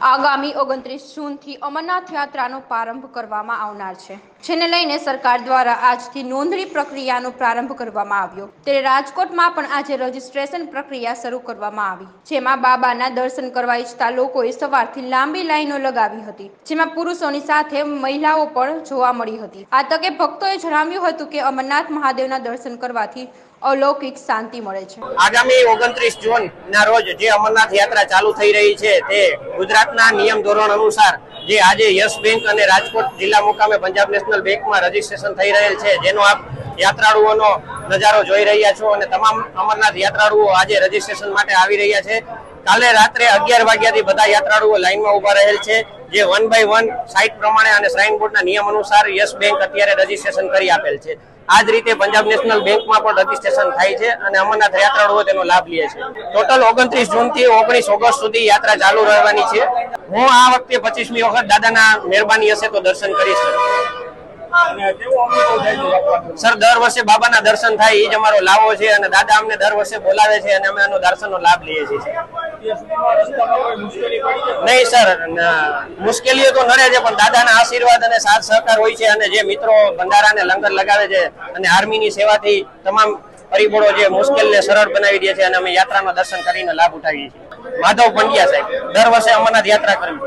આગામી ઓગણત્રીસ જૂનથી અમરનાથ યાત્રાનો પ્રારંભ કરવામાં આવનાર છે, જેને લઈને સરકાર દ્વારા આજથી નોંધણી પ્રક્રિયાનો પ્રારંભ કરવામાં આવ્યો. ત્યારે રાજકોટમાં પણ આજે રજીસ્ટ્રેશન પ્રક્રિયા શરૂ કરવામાં આવી, જેમાં બાબાના દર્શન કરવા ઈચ્છતા લોકોએ સવારથી લાંબી લાઈનો લગાવી હતી, જેમાં પુરુષોની સાથે મહિલાઓ પણ જોવા મળી હતી. આ તકે ભક્તોએ જણાવ્યું હતું કે અમરનાથ મહાદેવના દર્શન કરવાથી અલૌકિક શાંતિ મળે છે. આગામી ઓગણત્રીસ જૂન ના રોજ જે અમરનાથ યાત્રા ચાલુ થઈ રહી છે, તે ગુજરાતના નિયમ ધોરણ અનુસાર જે આજે યસ બેંક અને રાજકોટ જિલ્લા મુકામે પંજાબ નેશનલ બેંકમાં રજીસ્ટ્રેશન થઈ રહેલ છે, જેનો આપ યાત્રાળુઓનો નજારો જોઈ રહ્યા છો અને તમામ અમરનાથ યાત્રાળુઓ આજે રજીસ્ટ્રેશન માટે આવી રહ્યા છે. કાલે રાત્રે અગિયાર વાગ્યાથી બધા યાત્રાળુઓ લાઇનમાં ઊભા રહેલ છે. જે વન બાય વન સાઇટ પ્રમાણે અને શ્રાઇન બોર્ડના નિયમ અનુસાર યસ બેંક અત્યારે રજીસ્ટ્રેશન કરી આપેલ છે. આ જ રીતે પંજાબ નેશનલ બેંકમાં પણ રજીસ્ટ્રેશન થાય છે અને અમરનાથ યાત્રાળુઓ તેનો લાભ લે છે. ટોટલ ઓગણત્રીસ જૂનથી ઓગણીસ ઓગસ્ટ સુધી યાત્રા ચાલુ રહેવાની છે. હું આ વખતે પચીસમી વખત દાદાના મહેરબાની હશે તો દર્શન કરીશ. સર, દર વર્ષે બાબાના દર્શન થાય, એ જ અમારો લાવો છે અને દાદા અમને દર વર્ષે બોલાવે છે અને અમે આનો દર્શનનો લાભ લઈએ છીએ. નહીં સર મુશ્કેલીઓ તો નડે છે, પણ દાદાના આશીર્વાદ અને સાથ સહકાર હોય છે અને જે મિત્રો ભંડારાને લંગર લગાવે છે અને આર્મીની સેવાથી તમામ પરિબળો જે મુશ્કેલને સરળ બનાવી દે છે અને અમે યાત્રાનો દર્શન કરીને લાભ ઉઠાવીએ છીએ. માધવ પંડ્યા સાહેબ, દર વર્ષે અમરનાથ યાત્રા કરવી